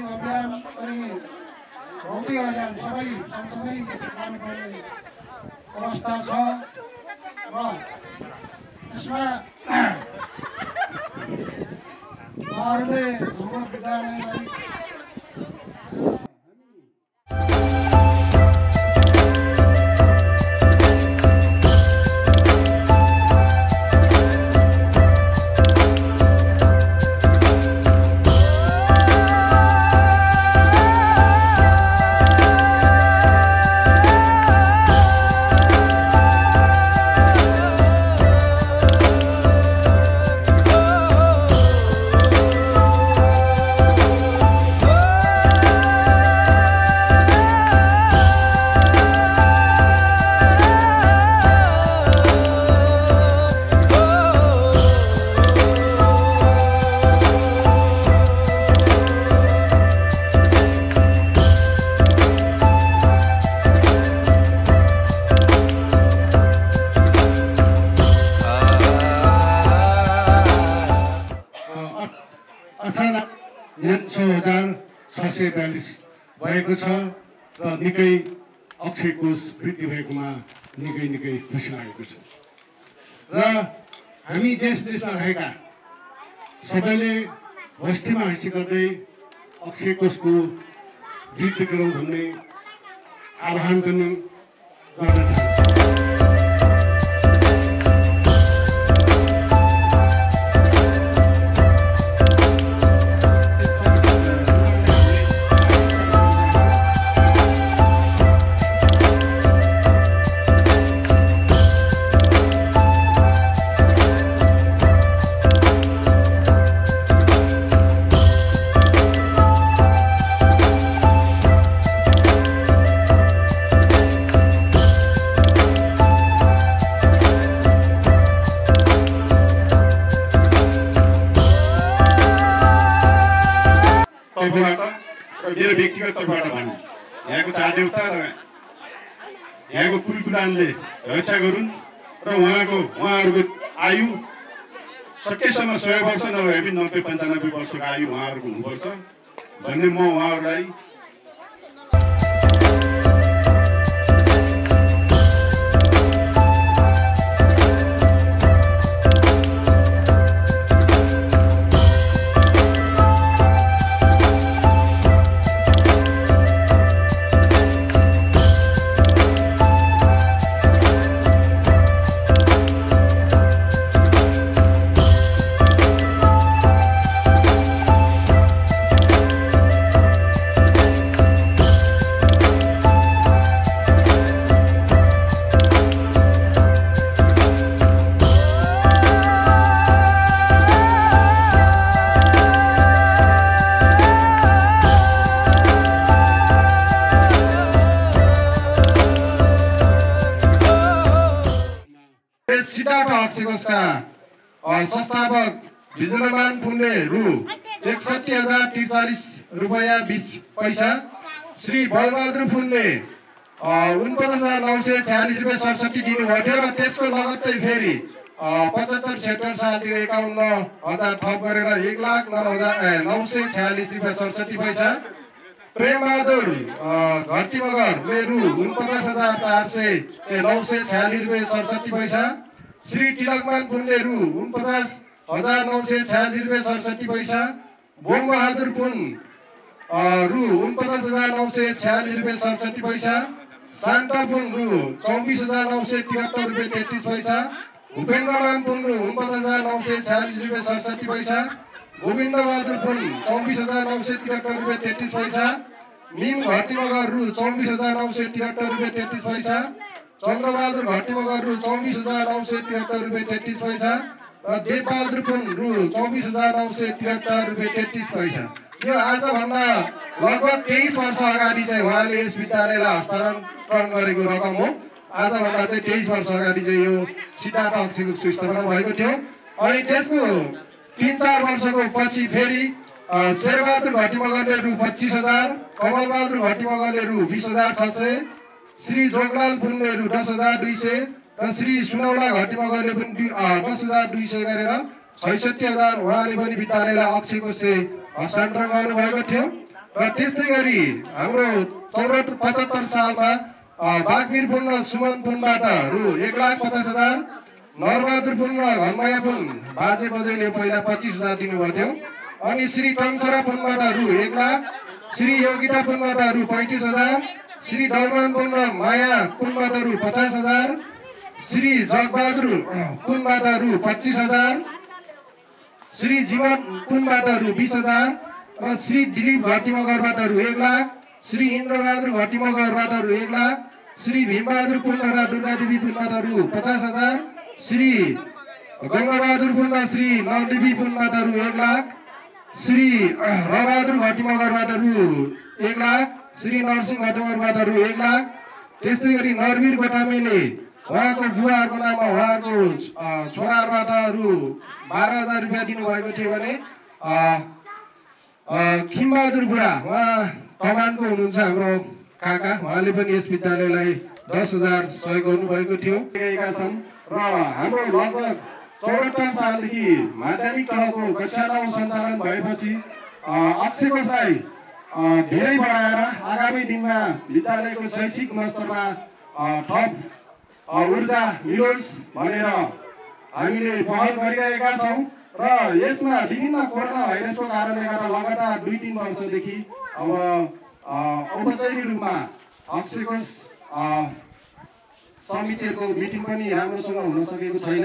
अभियान अनि भौतिक अभियान सबै सँगसँगै लानुपर्ने अवस्था छ र यसमा उहाँहरूले हाम्रो विद्यालयलाई सय बयालिस भएको छ र निकै अक्षय कोष वृद्धि भएकोमा निकै निकै खुसी लागेको छ। र हामी देश विदेशमा रहेका सबैले बस्तीमा हैसी गर्दै अक्षय कोषको वृद्धि गरौँ भन्ने आह्वान पनि चाहन्छु मेरो व्यक्तिगत तर्फबाट भनौँ यहाँको चार देउता र यहाँको कुलकुलानले रक्षा गरून् र उहाँको उहाँहरूको आयु सकेसम्म सय वर्ष नभए पनि नब्बे पन्चानब्बे वर्षको आयु उहाँहरूको हुनुपर्छ भन्ने म उहाँहरूलाई हक्सिकोसका अ, संस्थापक भिजनमान पुण्य रु एकसठी हजार त्रिचालिस रुपियाँ बिस पैसा श्री बलबहादुर फुन्ले उनपचास हजार नौ सय छ्यालिस रुपियाँ सडसठी दिनुभएको थियो र त्यसको लगत्तै फेरि पचहत्तर सेक्टर सालतिर एकाउन्न हजार थप गरेर एक लाख नौ हजार नौ सय छ्यालिस रुपियाँ सडसठी पैसा प्रेमबहादुर घटी मगरले रु उनपचास हजार चार सय नौ सय छ्यालिस रुपियाँ सडसठी पैसा। श्री तिलकमान पुनले रु उनपचास हजार नौ सय छ्यालिस रुपियाँ सडसठी पैसा। बोमबहादुर पुन रु उनपचास हजार नौ सय छ्यालिस रुपियाँ सडसठी पैसा। शान्ता पुन रु चौबिस हजार नौ सय त्रिहत्तर रुपियाँ तेत्तिस पैसा। भूपेन्द्रमान पुन रु उनपचास हजार नौ सय छ्यालिस रुपियाँ सडसठी पैसा। गोविन्द बहादुर पुन चौबिस हजार नौ सय त्रिहत्तर रुपियाँ तेत्तिस पैसा। मिम घटी मगर रु चौबिस हजार नौ सय त्रिहत्तर रुपियाँ तेत्तिस पैसा। चन्द्रबहादुर घटी मगर रु चौबिस हजार नौ सय त्रिहत्तर रुपियाँ तेत्तिस पैसा। र देवबहादुर पुन रु चौबिस हजार नौ सय त्रिहत्तर रुपियाँ तेत्तिस पैसा। यो आजभन्दा लगभग तेइस वर्ष अगाडि चाहिँ उहाँले यस विद्यालयलाई हस्तान्तरण गरेको रकम हो। आजभन्दा चाहिँ तेइस वर्ष अगाडि चाहिँ यो सिटाट अक्सीको स्थापना भएको थियो। अनि त्यसको तिन चार वर्षको पछि फेरि शेरबहादुर घटी मगरले रु पच्चिस हजार कमलबहादुर घटी मगरले रु बिस हजार छ सय श्री जोगलाल पुनले रु दस हजार दुई सय र श्री सुनौला घटी मगरले पनि दस हजार दुई सय गरेर छैसठी हजार उहाँले पनि विद्यालयलाई अक्षयको से हस्तान्तरण गर्नुभएको थियो। र त्यस्तै गरी हाम्रो चौरात्तर पचहत्तर सालमा अ, बागवीर पुन र सुमन पुनबाट रु एक लाख पचास हजार नरबहादुर पुन र घनमाया पुन बाजे बजैले पहिला पच्चिस हजार दिनुभएको थियो। अनि श्री टङ्सरा पुनबाट रु एक लाख श्री योगिता पुनबाट रु पैँतिस हजार श्री डलमान पुन र माया पुनबाट रु पचास हजार श्री जगबहादुर पुनबाट रु पच्चिस हजार श्री जीवन पुनबाट रु बिस हजार र श्री दिलीप घटी मगरबाट रु एक लाख श्री इन्द्रबहादुर घटी मगरबाट रु एक लाख श्री भीमबहादुर पुन र दुर्गादेवी पुनबाट रु पचास हजार श्री गङ्गाबहादुर र श्री नवदेवी पुनबाट रु एक लाख श्री रबहादुर घटी मगरबाट रु एक लाख श्री नरसिंह घटी मगरबाट रु एक लाख। त्यस्तै गरी नरवीर गोटामेले उहाँको बुवाहरूको नाममा उहाँको छोराहरूबाट रु बाह्र हजार रुपियाँ दिनुभएको थियो भने खिमबहादुर बुढा उहाँ कमानको हुनुहुन्छ हाम्रो काका। उहाँले पनि यस विद्यालयलाई दस हजार सहयोग गर्नुभएको थियो। छन् र हाम्रो लगभग चौरात्तर सालदेखि माध्यमिक तहको कक्षा नौ सञ्चालन भएपछि अ, अक्षय कोषलाई अ, धेरै बढाएर आगामी दिनमा विद्यालयको शैक्षिक अ, थप ऊर्जा मिलोस् भनेर हामीले पहल गरिरहेका छौँ र यसमा विभिन्न कोरोना भाइरसको कारणले गर्दा लगातार दुई तिन वर्षदेखि अब औपचारिक रूपमा अक्षय कोष अ, समितिहरूको मिटिङ पनि राम्रोसँग हुन सकेको छैन।